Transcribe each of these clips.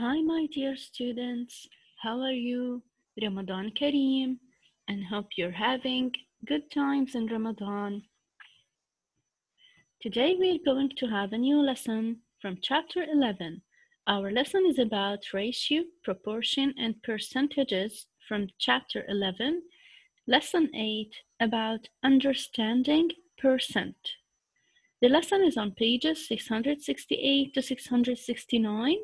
Hi, my dear students. How are you? Ramadan Kareem, and hope you're having good times in Ramadan. Today we're going to have a new lesson from chapter 11. Our lesson is about ratio, proportion, and percentages from chapter 11. Lesson 8 about understanding percent. The lesson is on pages 668 to 669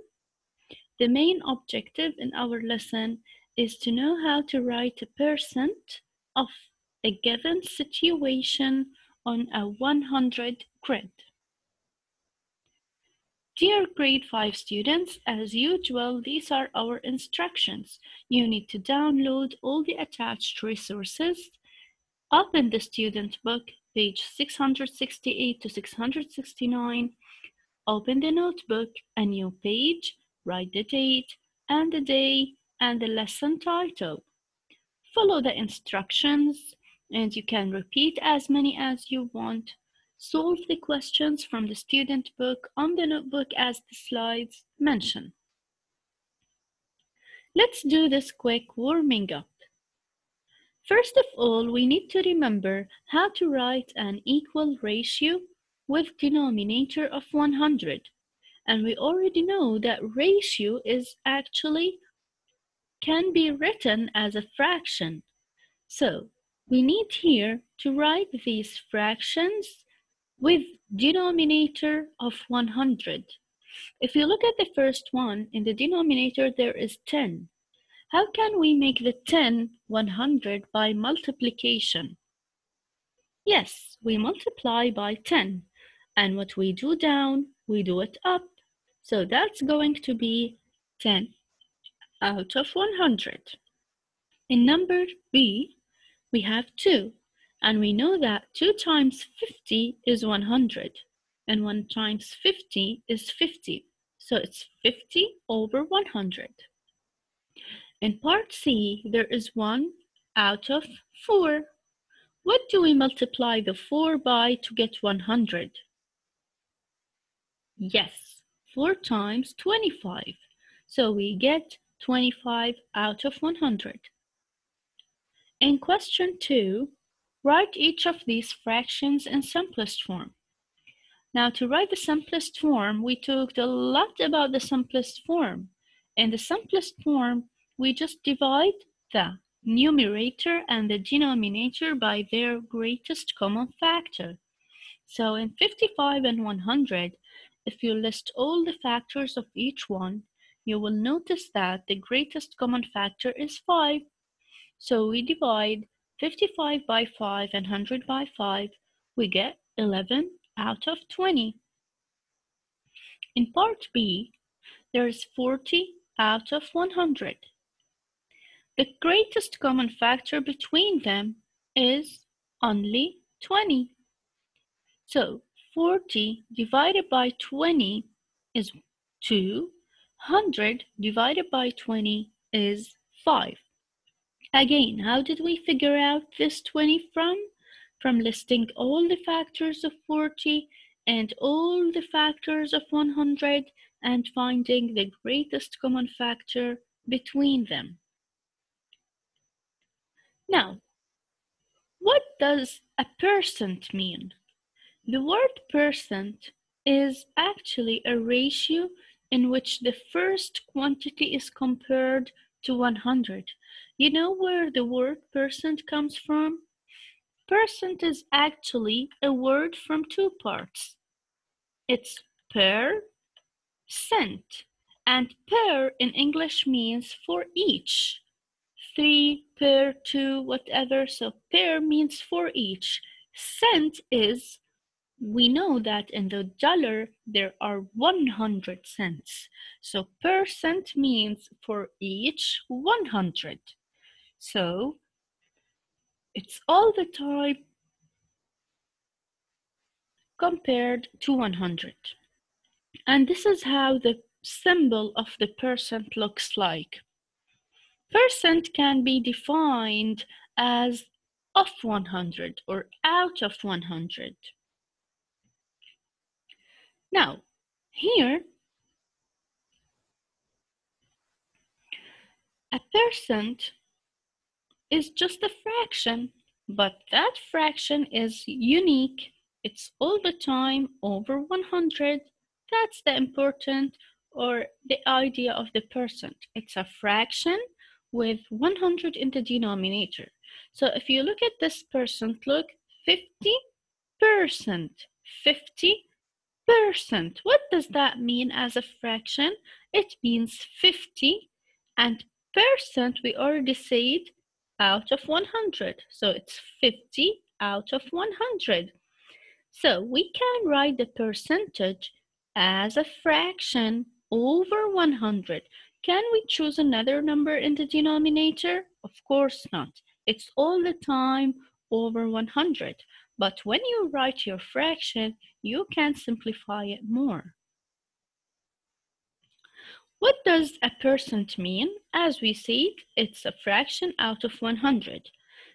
the main objective in our lesson is to know how to write a percent of a given situation on a 100 grid. Dear grade 5 students, as usual, these are our instructions. You need to download all the attached resources. Open the student book, page 668 to 669. Open the notebook, a new page, Write the date and the day and the lesson title. Follow the instructions and you can repeat as many as you want. Solve the questions from the student book on the notebook as the slides mention. Let's do this quick warming up. First of all, we need to remember how to write an equal ratio with denominator of 100. And we already know that ratio is actually can be written as a fraction. So we need here to write these fractions with denominator of 100. If you look at the first one, in the denominator there is 10. How can we make the 10 100 by multiplication? Yes, we multiply by 10. And what we do down, we do it up. So that's going to be 10 out of 100. In number B, we have 2. And we know that 2 times 50 is 100. And 1 times 50 is 50. So it's 50 over 100. In part C, there is 1 out of 4. What do we multiply the 4 by to get 100? Yes, 4 times 25. So we get 25 out of 100. In question 2, write each of these fractions in simplest form. Now to write the simplest form, we talked a lot about the simplest form. In the simplest form, we just divide the numerator and the denominator by their greatest common factor. So in 55 and 100, if you list all the factors of each one, you will notice that the greatest common factor is 5. So we divide 55 by 5 and 100 by 5, we get 11 out of 20. In part B, there is 40 out of 100. The greatest common factor between them is only 20. So 40 divided by 20 is 2. 100 divided by 20 is 5. Again, how did we figure out this 20 from? From listing all the factors of 40 and all the factors of 100 and finding the greatest common factor between them. Now, what does a percent mean? The word percent is actually a ratio in which the first quantity is compared to 100. You know where the word percent comes from? Percent is actually a word from two parts. It's per, cent, and per in English means for each. Three, per, two, whatever. So per means for each. Cent is we know that in the dollar there are 100 cents. So per cent means for each 100. So it's all the time compared to 100. And this is how the symbol of the percent looks like. Percent can be defined as of 100 or out of 100. Now, here A percent is just a fraction, but that fraction is unique. It's all the time over 100. That's the important or the idea of the percent. It's a fraction with 100 in the denominator. So if you look at this percent, look, 50%, 50%. What does that mean as a fraction? It means 50 and percent we already said out of 100. So it's 50 out of 100. So we can write the percentage as a fraction over 100. Can we choose another number in the denominator? Of course not. It's all the time over 100. But when you write your fraction, you can simplify it more. What does a percent mean? As we said, it's a fraction out of 100.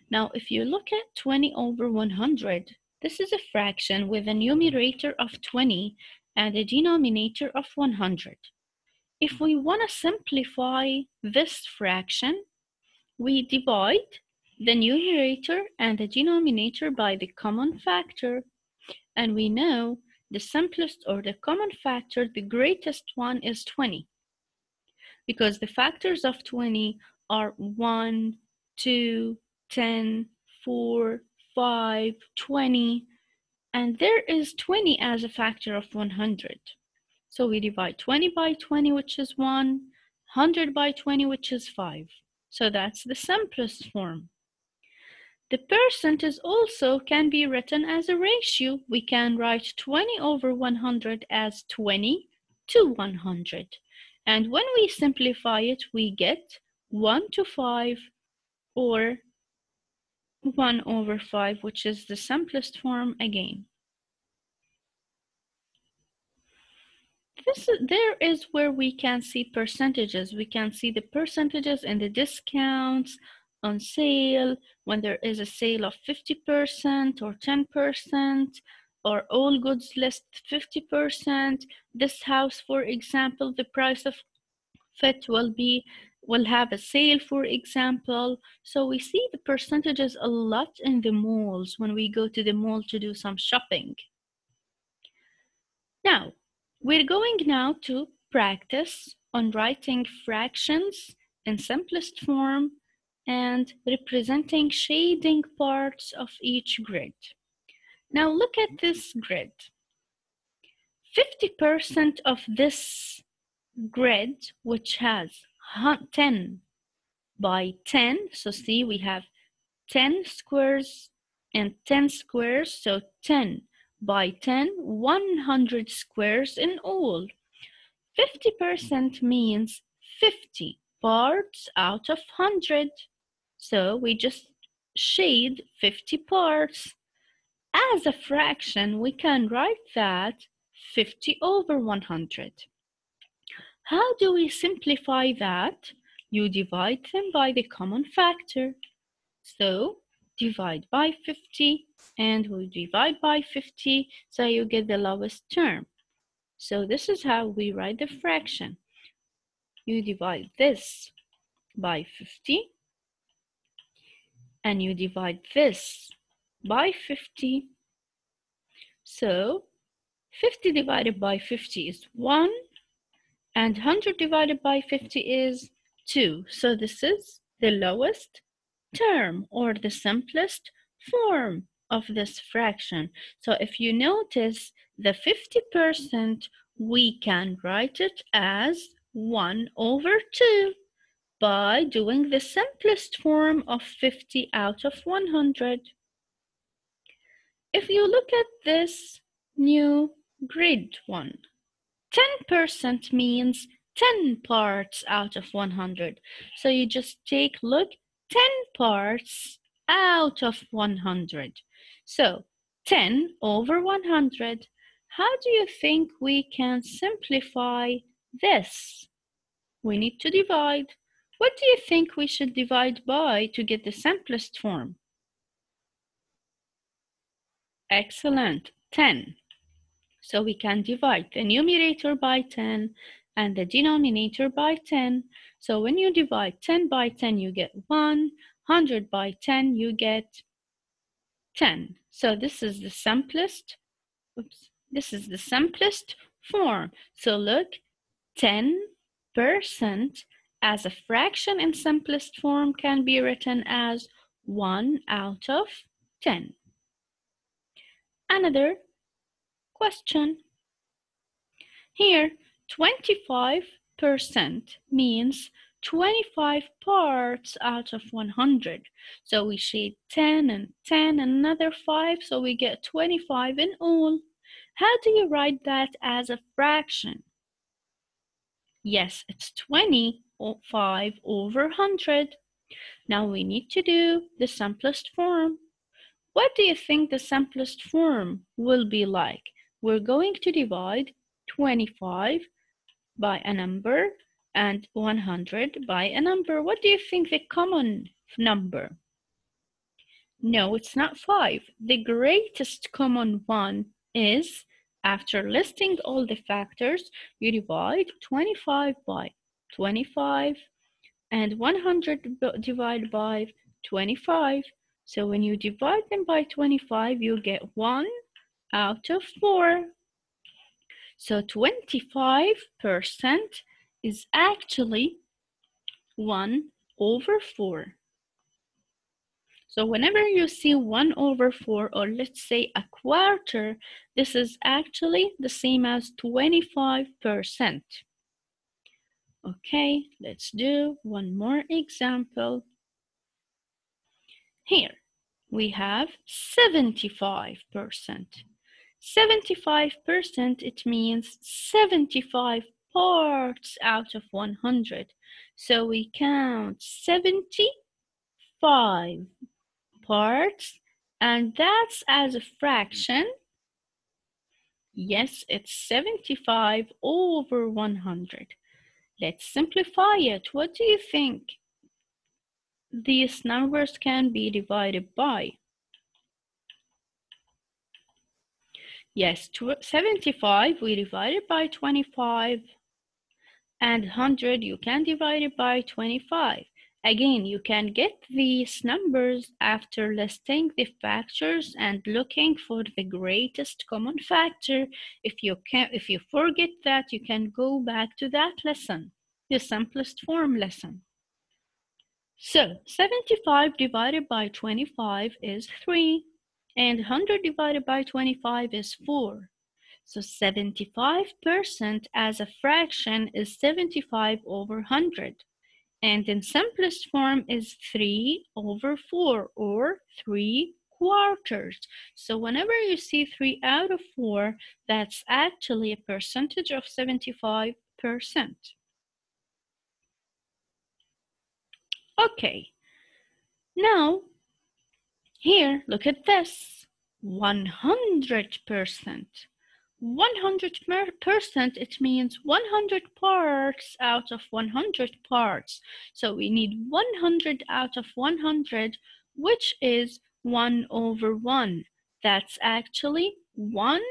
Now, if you look at 20 over 100, this is a fraction with a numerator of 20 and a denominator of 100. If we want to simplify this fraction, we divide the numerator and the denominator by the common factor. And we know the simplest or the common factor, the greatest one is 20 because the factors of 20 are 1, 2, 10, 4, 5, 20, and there is 20 as a factor of 100. So we divide 20 by 20, which is 1, 100 by 20, which is 5. So that's the simplest form. The percentage also can be written as a ratio. We can write 20 over 100 as 20 to 100. And when we simplify it, we get 1 to 5 or 1 over 5, which is the simplest form again. This, there is where we can see percentages. We can see the percentages and the discounts on sale, when there is a sale of 50% or 10%, or all goods list 50%. This house, for example, the price of it will be will have a sale, for example. So we see the percentages a lot in the malls when we go to the mall to do some shopping. Now, we're going now to practice on writing fractions in simplest form and representing shading parts of each grid. Now look at this grid. 50% of this grid, which has 10 by 10, so see we have 10 squares and 10 squares, so 10 by 10, 100 squares in all. 50% means 50 parts out of 100. So we just shade 50 parts. As a fraction, we can write that 50 over 100. How do we simplify that? You divide them by the common factor. So divide by 50 and we divide by 50 so you get the lowest term. So this is how we write the fraction. You divide this by 50 and you divide this by 50. So 50 divided by 50 is 1 and 100 divided by 50 is 2. So this is the lowest term or the simplest form of this fraction. So if you notice the 50%, we can write it as 1 over 2 by doing the simplest form of 50 out of 100. If you look at this new grid one, 10% means 10 parts out of 100. So you just take, look, 10 parts out of 100. So 10 over 100. How do you think we can simplify this? We need to divide. What do you think we should divide by to get the simplest form? Excellent, 10. So we can divide the numerator by 10 and the denominator by 10. So when you divide 10 by 10, you get 1. 100 by 10, you get 10. So this is the simplest, oops, this is the simplest form. So look, 10% as a fraction in simplest form can be written as 1 out of 10. Another question. Here, 25% means 25 parts out of 100. So we shade 10 and 10, and another 5, so we get 25 in all. How do you write that as a fraction? Yes, it's 25 over 100. Now we need to do the simplest form. What do you think the simplest form will be like? We're going to divide 25 by a number and 100 by a number. What do you think the common number? No, it's not 5. The greatest common one is, after listing all the factors, you divide 25 by 25 and 100 divided by 25. So when you divide them by 25, you get 1 out of 4. So 25% is actually 1 over 4. So whenever you see 1 over 4, or let's say a quarter, this is actually the same as 25%. Okay, let's do one more example. Here, we have 75%. 75%, it means 75 parts out of 100. So we count 75 parts, and that's as a fraction. Yes, it's 75 over 100. Let's simplify it. What do you think these numbers can be divided by? Yes, 75 we divided by 25 and 100 you can divide it by 25. Again, you can get these numbers after listing the factors and looking for the greatest common factor. If you can if you forget that, you can go back to that lesson, the simplest form lesson. So 75 divided by 25 is 3 and 100 divided by 25 is 4. So 75% as a fraction is 75 over 100. And in simplest form is 3 over 4 or 3 quarters. So whenever you see 3 out of 4, that's actually a percentage of 75%. Okay, now here, look at this, 100%. 100%, it means 100 parts out of 100 parts. So we need 100 out of 100, which is 1 over 1. That's actually one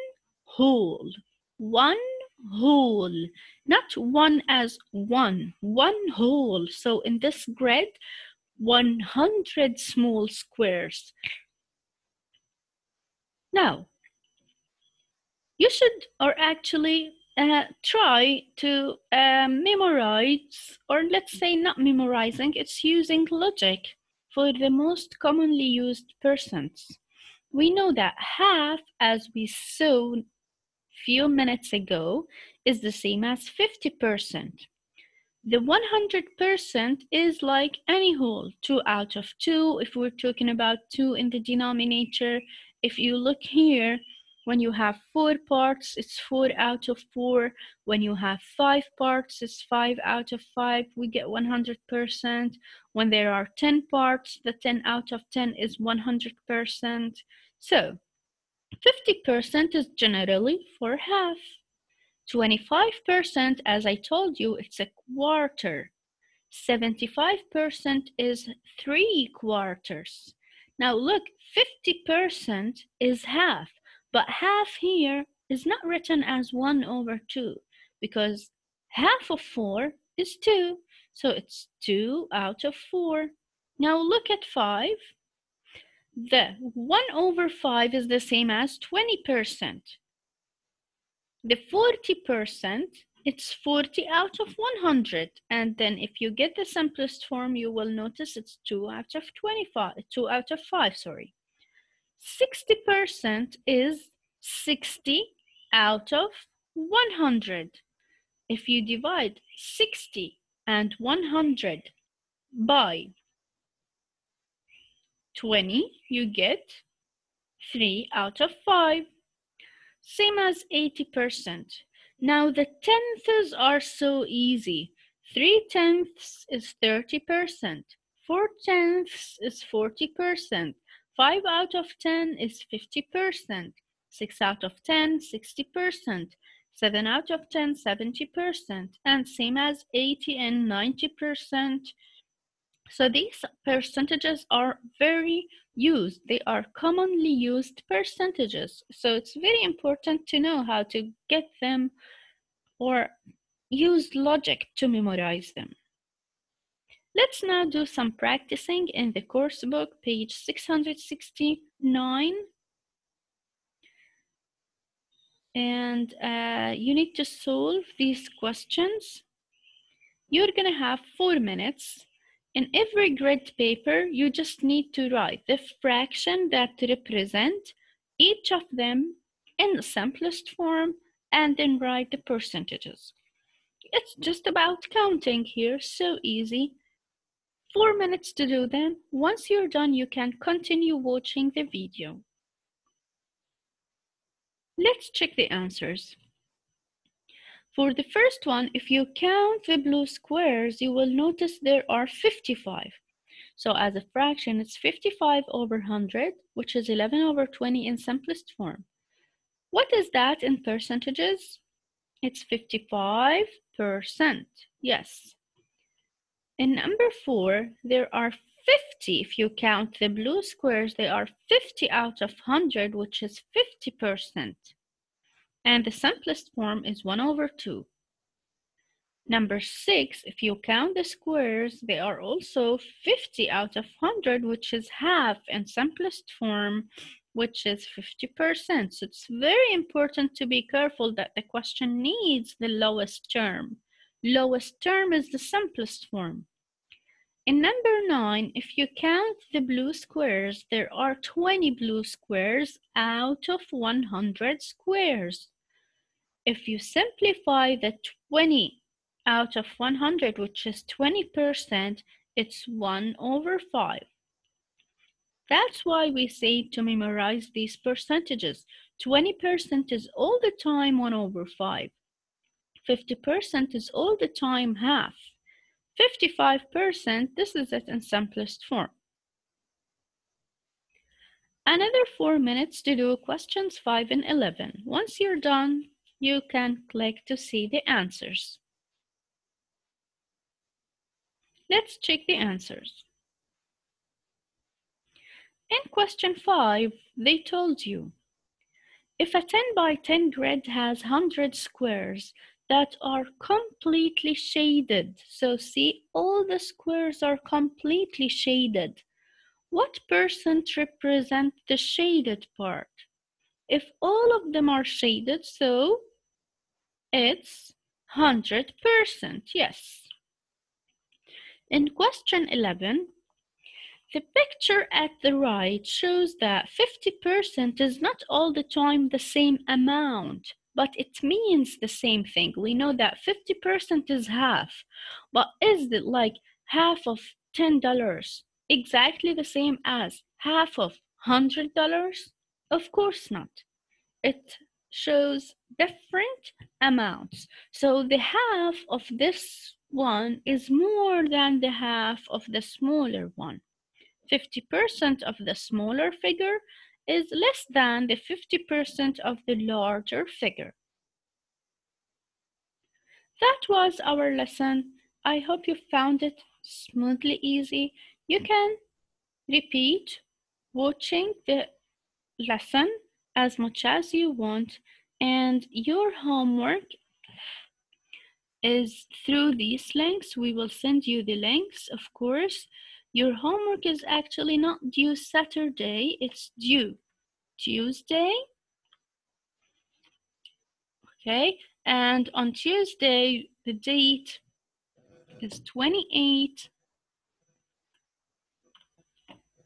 whole. One whole. Not one as one. One whole. So in this grid, 100 small squares. Now, you should, or actually uh, try to uh, memorize, or let's say not memorizing, it's using logic for the most commonly used percents. We know that half, as we saw few minutes ago, is the same as 50%. The 100% is like any whole, 2 out of 2, if we're talking about 2 in the denominator. If you look here, when you have 4 parts, it's 4 out of 4. When you have 5 parts, it's 5 out of 5. We get 100%. When there are 10 parts, the 10 out of 10 is 100%. So 50% is generally for half. 25%, as I told you, it's a quarter. 75% is three quarters. Now look, 50% is half, but half here is not written as 1 over 2 because Half of 4 is 2, so it's 2 out of 4. Now look at 5. The 1 over 5 is the same as 20%. The 40%, it's 40 out of 100. And then if you get the simplest form, you will notice it's 2 out of 25, 2 out of 5, sorry. 60% is 60 out of 100. If you divide 60 and 100 by 20, you get 3 out of 5. Same as 80%. Now the tenths are so easy. 3 tenths is 30%. 4 tenths is 40%. 5 out of 10 is 50%. 6 out of 10, 60%. 7 out of 10, 70%. And same as 80 and 90%. So these percentages are very used. They are commonly used percentages. So it's very important to know how to get them or use logic to memorize them. Let's now do some practicing in the course book, page 669. And uh, you need to solve these questions. You're gonna have four minutes. In every grid paper, you just need to write the fraction that represent each of them in the simplest form and then write the percentages. It's just about counting here, so easy. Four minutes to do them. Once you're done, you can continue watching the video. Let's check the answers. For the first one, if you count the blue squares, you will notice there are 55. So as a fraction, it's 55 over 100, which is 11 over 20 in simplest form. What is that in percentages? It's 55%. Yes. In number four, there are 50. If you count the blue squares, they are 50 out of 100, which is 50%. And the simplest form is 1 over 2. Number 6, if you count the squares, they are also 50 out of 100, which is half in simplest form, which is 50%. So it's very important to be careful that the question needs the lowest term. Lowest term is the simplest form. In number 9, if you count the blue squares, there are 20 blue squares out of 100 squares. If you simplify the 20 out of 100, which is 20%, it's 1 over 5. That's why we say to memorize these percentages. 20% is all the time 1 over 5. 50% is all the time half. 55%, this is it in simplest form. Another four minutes to do questions 5 and 11. Once you're done, you can click to see the answers. Let's check the answers. In question 5, they told you, if a 10 by 10 grid has 100 squares, that are completely shaded. So see, all the squares are completely shaded. What percent represent the shaded part? If all of them are shaded, so it's 100%, yes. In question 11, the picture at the right shows that 50% is not all the time the same amount but it means the same thing. We know that 50% is half, but is it like half of $10 exactly the same as half of $100? Of course not. It shows different amounts. So the half of this one is more than the half of the smaller one. 50% of the smaller figure is less than the 50% of the larger figure. That was our lesson. I hope you found it smoothly easy. You can repeat watching the lesson as much as you want and your homework is through these links. We will send you the links, of course. Your homework is actually not due Saturday, it's due Tuesday. Okay, and on Tuesday, the date is 28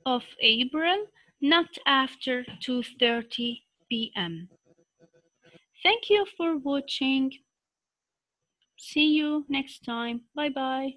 of April, not after 2.30 p.m. Thank you for watching. See you next time. Bye bye.